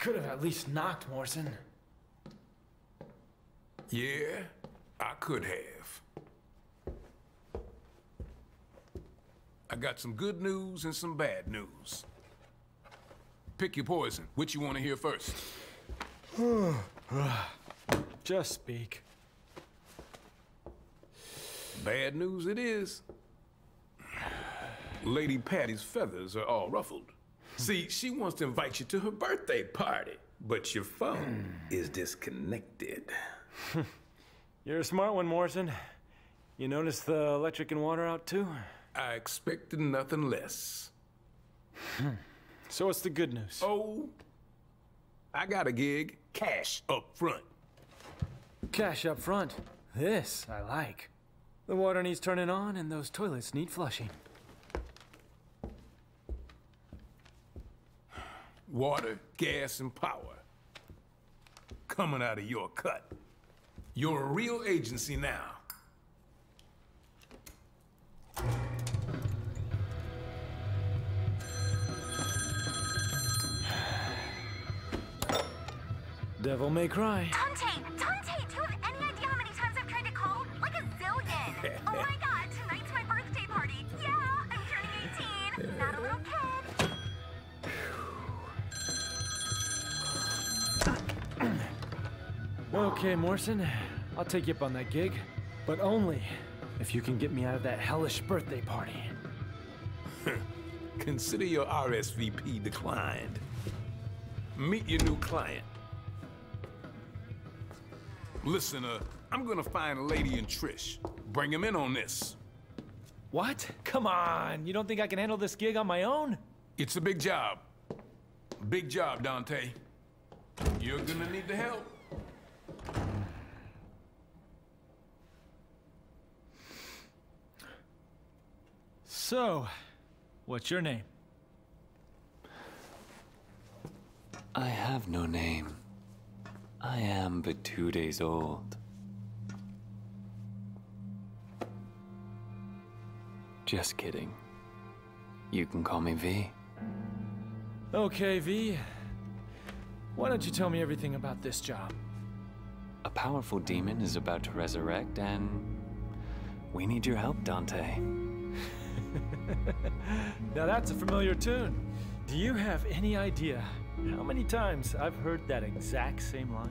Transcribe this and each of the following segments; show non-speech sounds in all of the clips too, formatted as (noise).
could have at least knocked, Morrison. Yeah, I could have. I got some good news and some bad news. Pick your poison. Which you want to hear first? (sighs) Just speak. Bad news it is. Lady Patty's feathers are all ruffled. See, she wants to invite you to her birthday party, but your phone hmm. is disconnected. (laughs) You're a smart one, Morrison. You notice the electric and water out too? I expected nothing less. (laughs) So what's the good news? Oh, I got a gig. Cash up front. Cash up front. This I like. The water needs turning on and those toilets need flushing. Water, gas, and power. Coming out of your cut. You're a real agency now. Devil may cry. Dante! Dante! Okay, Morrison. I'll take you up on that gig. But only if you can get me out of that hellish birthday party. (laughs) Consider your RSVP declined. Meet your new client. Listen, uh, I'm gonna find a Lady and Trish. Bring him in on this. What? Come on. You don't think I can handle this gig on my own? It's a big job. Big job, Dante. You're gonna need the help. So, what's your name? I have no name. I am but two days old. Just kidding. You can call me V. Okay, V. Why don't you tell me everything about this job? A powerful demon is about to resurrect, and we need your help, Dante. (laughs) (laughs) Now that's a familiar tune. Do you have any idea how many times I've heard that exact same line?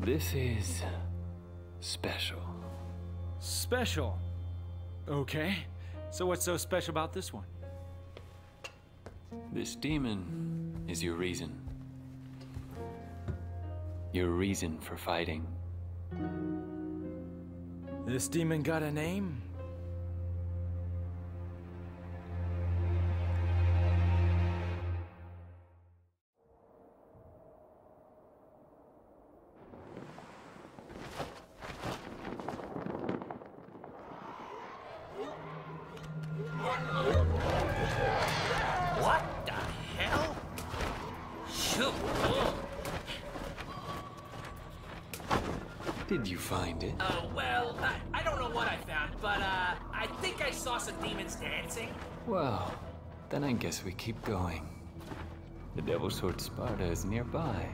This is special. Special. Okay. So what's so special about this one? This demon is your reason. Your reason for fighting. This demon got a name? Did you find it? Oh, well, I, I don't know what I found, but uh, I think I saw some demons dancing. Well, then I guess we keep going. The Devil's Sword Sparta is nearby.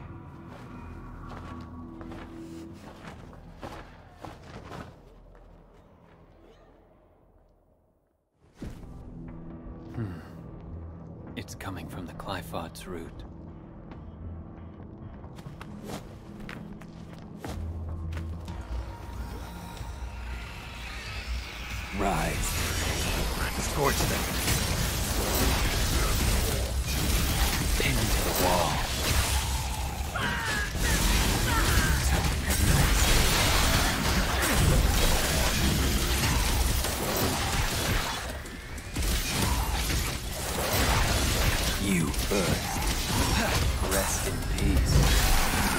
Hmm. It's coming from the Qliphoth's root. You first. (laughs) Rest in peace.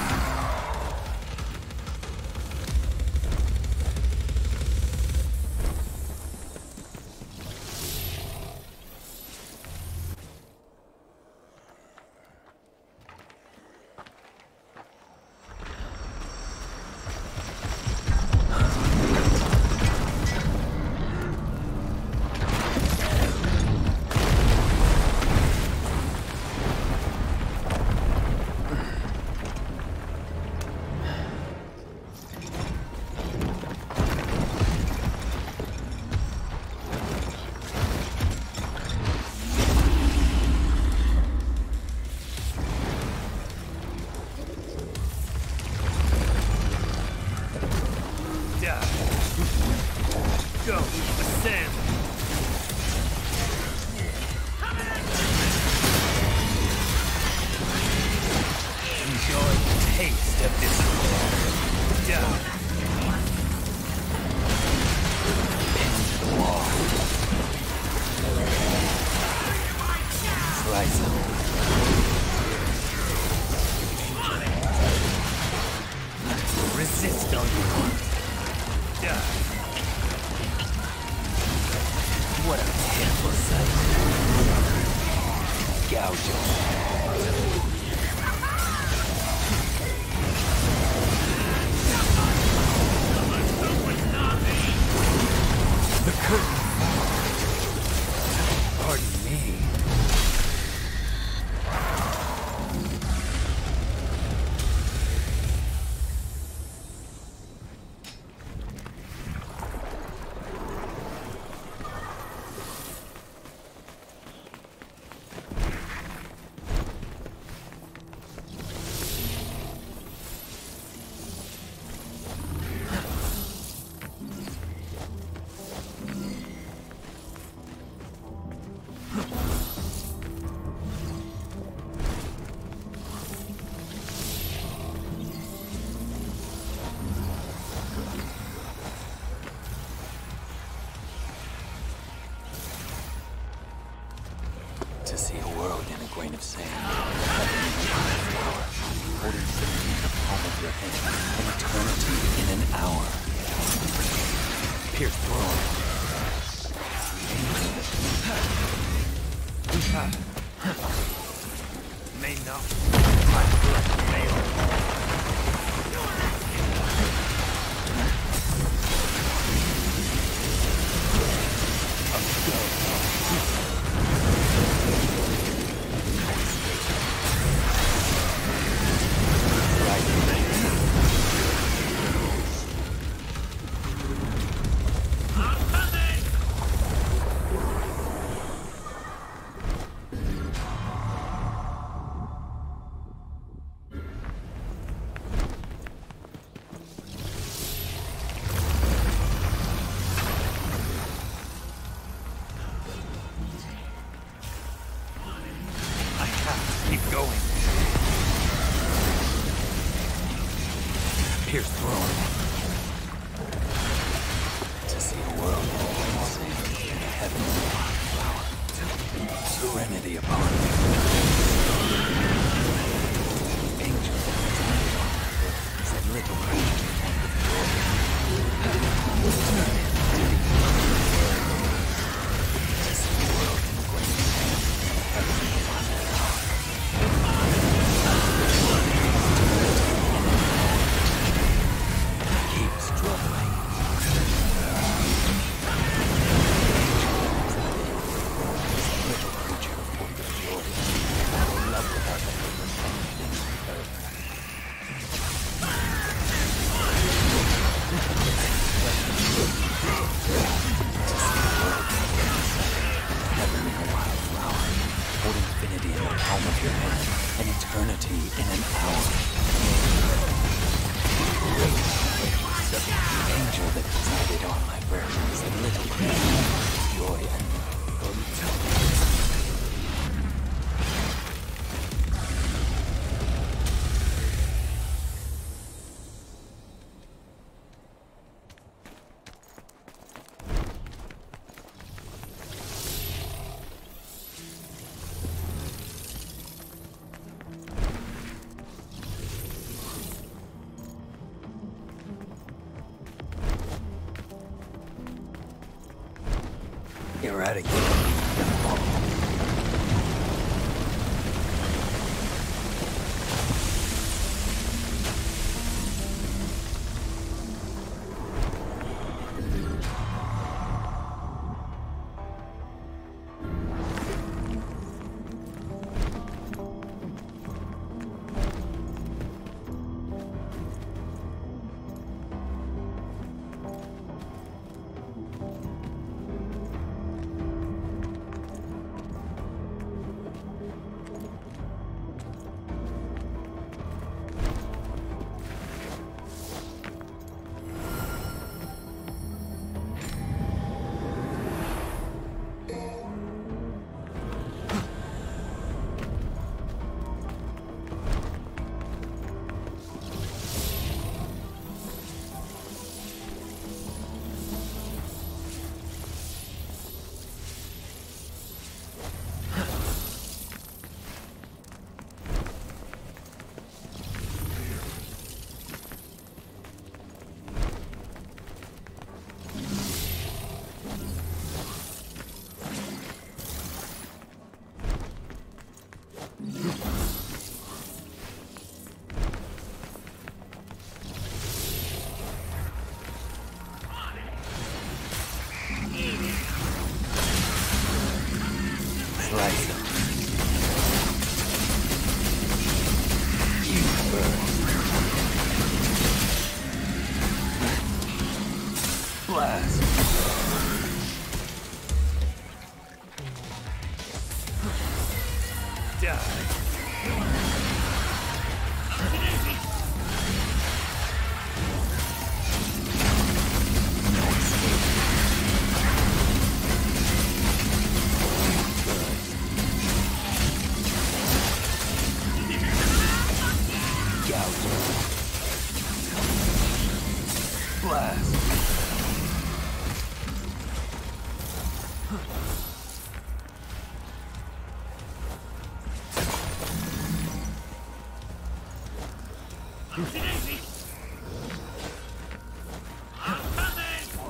Eradicate.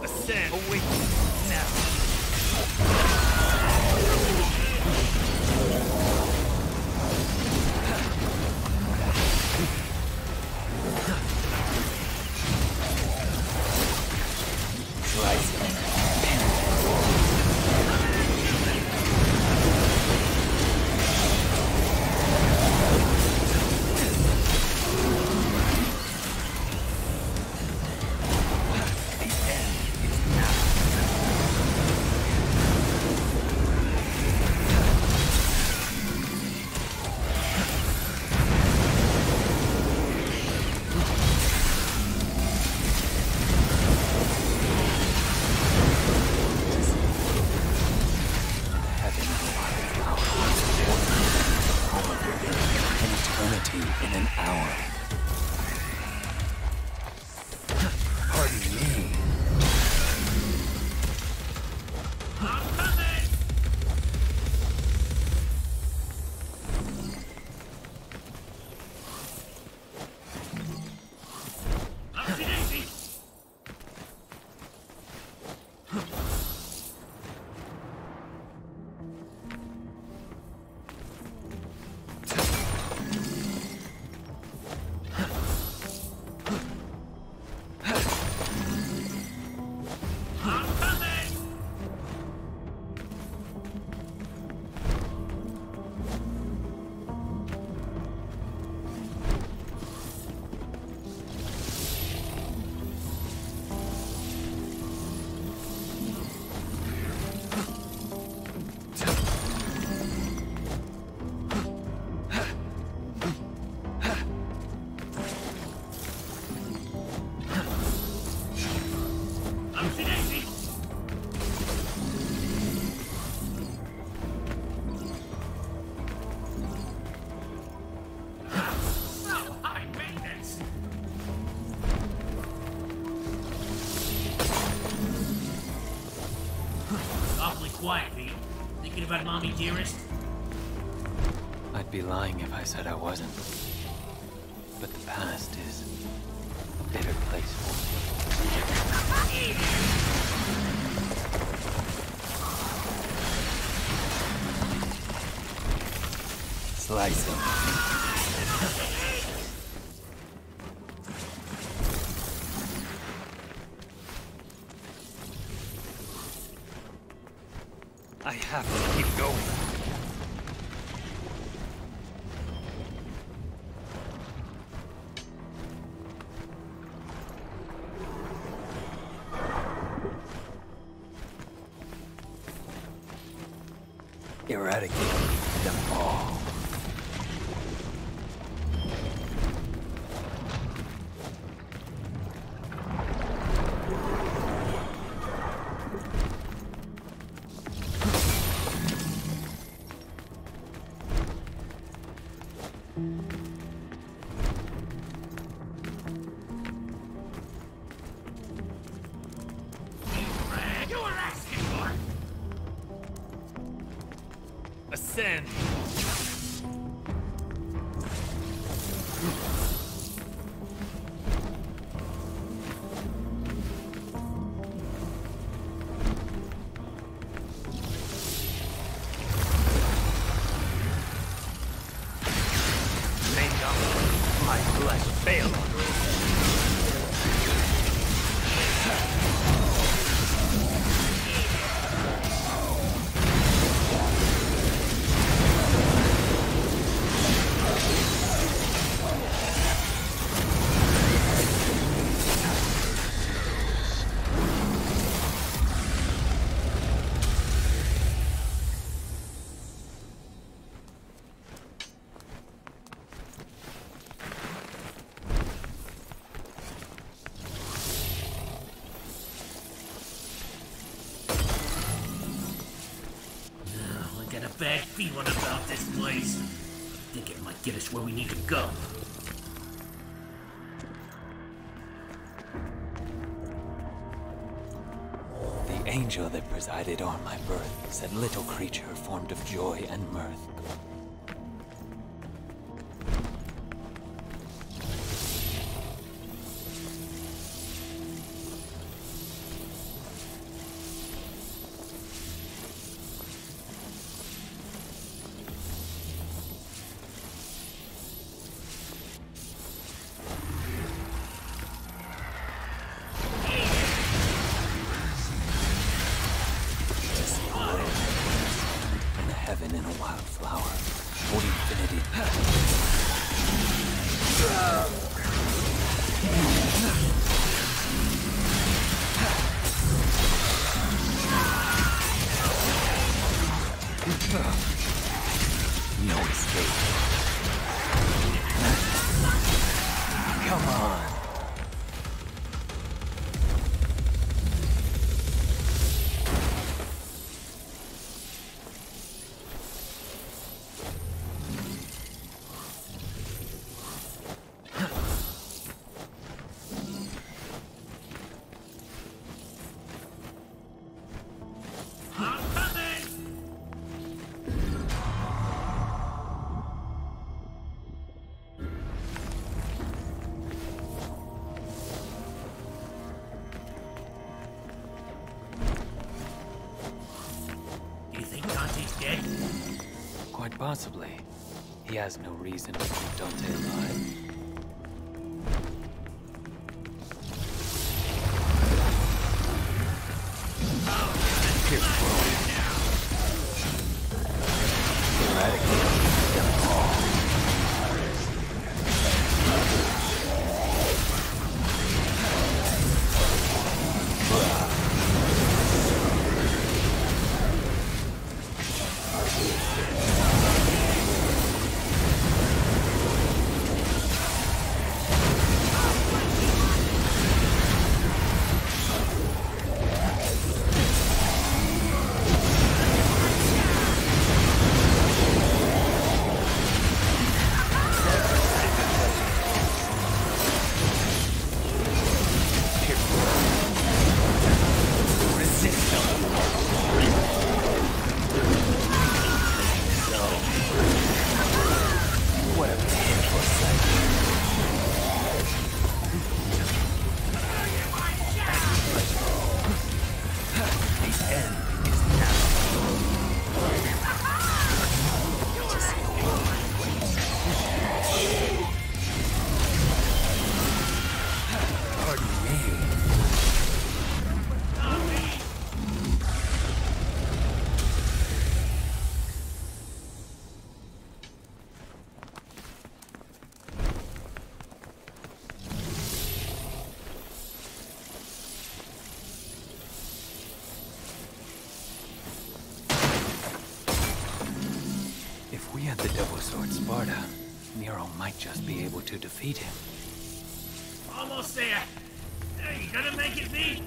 Ascend. Awaken. About mommy dearest? I'd be lying if I said I wasn't. But the past is a bitter place for me. Slice him. (laughs) I have to keep going. Bad feeling about this place. I think it might get us where we need to go. The angel that presided on my birth said little creature formed of joy and mirth. He has no reason to keep Dante alive. To defeat him. Almost there. Hey, you gonna make it, V?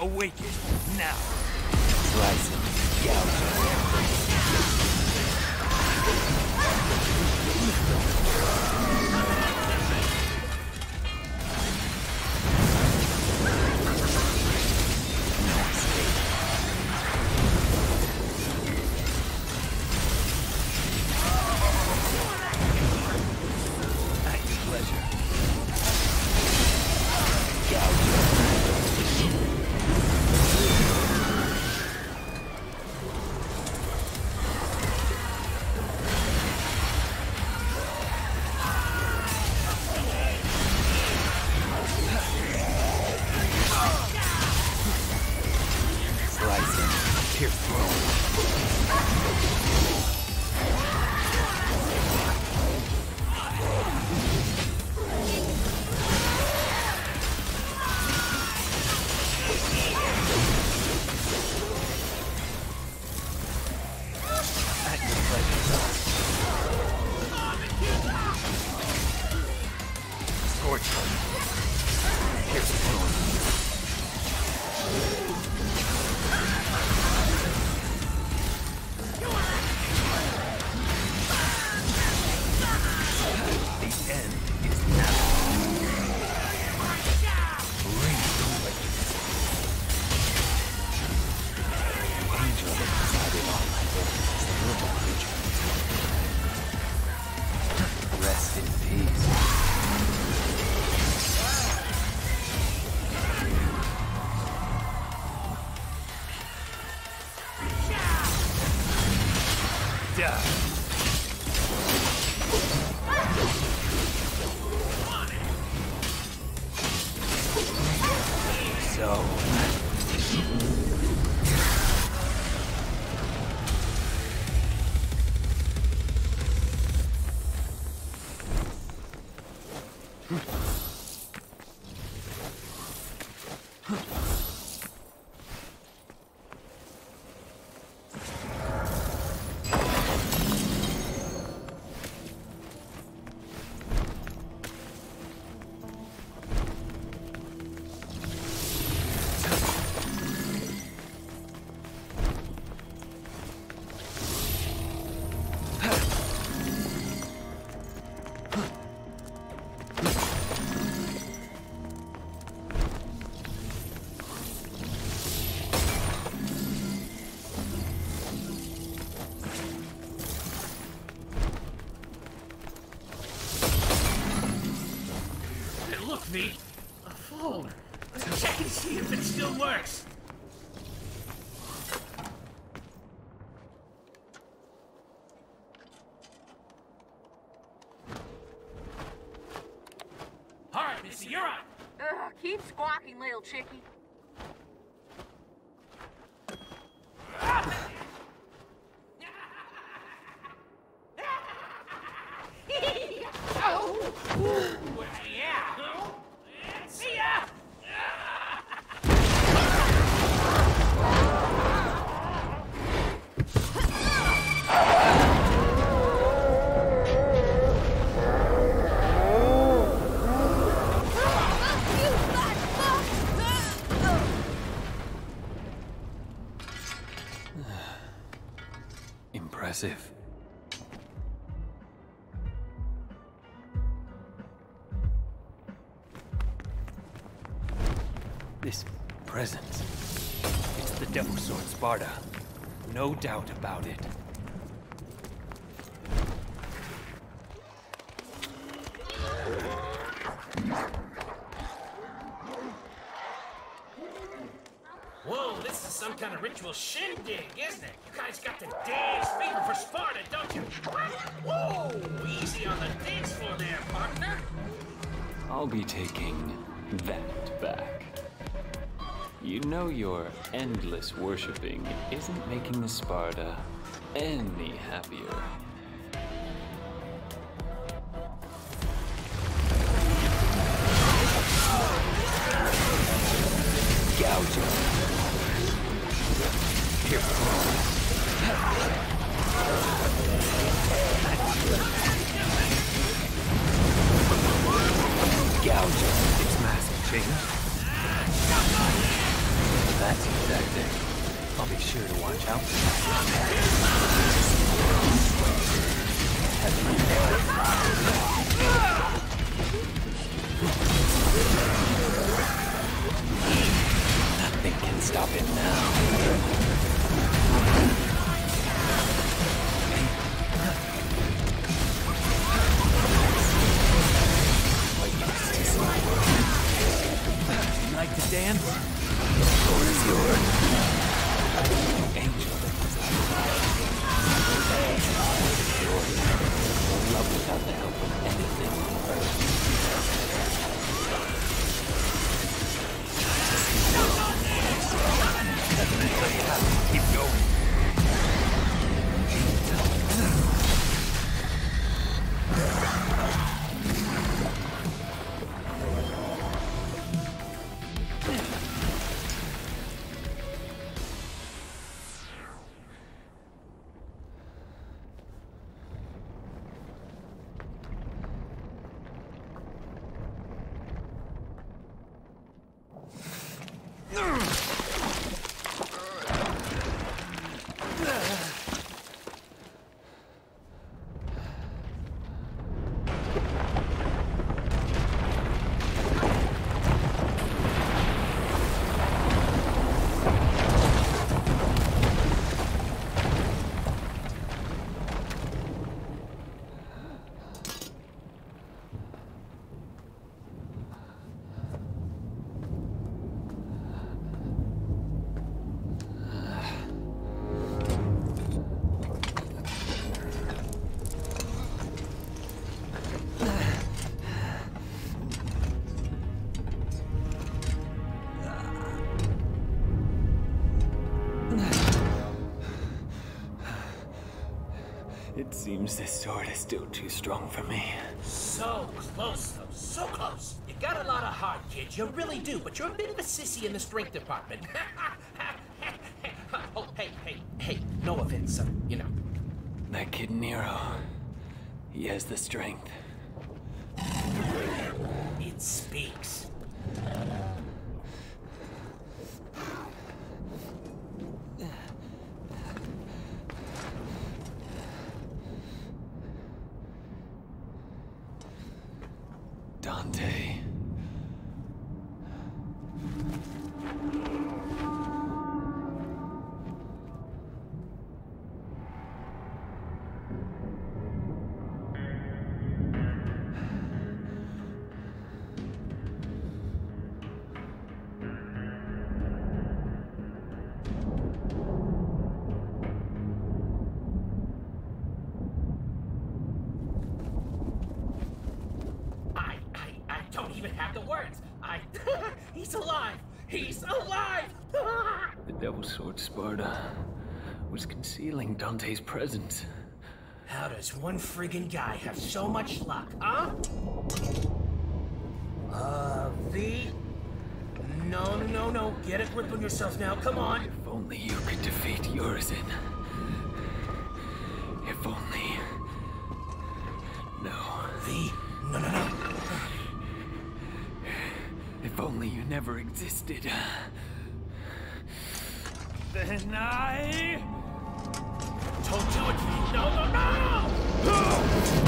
(laughs) Awaken doubt about it. Whoa, this is some kind of ritual shindig, isn't it? You guys got the dance fever for Sparta, don't you? Whoa, easy on the dance floor there, partner. I'll be taking that back. You know your endless worshipping isn't making the Sparta any happier. Seems this sword is still too strong for me. So close, though. So close. You got a lot of heart, kid. You really do, but you're a bit of a sissy in the strength department. (laughs) oh, hey, hey, hey. No offense, uh, you know. That kid Nero, he has the strength. It speaks. Even have the words. I, (laughs) he's alive. He's alive. (laughs) The Devil Sword Sparta was concealing Dante's presence. How does one friggin' guy have so much luck, huh? Uh, V? No, no, no, no. Get a grip on yourself now. Come on. If only you could defeat Urizen. only you never existed. Then I... told you do it! No, no, no!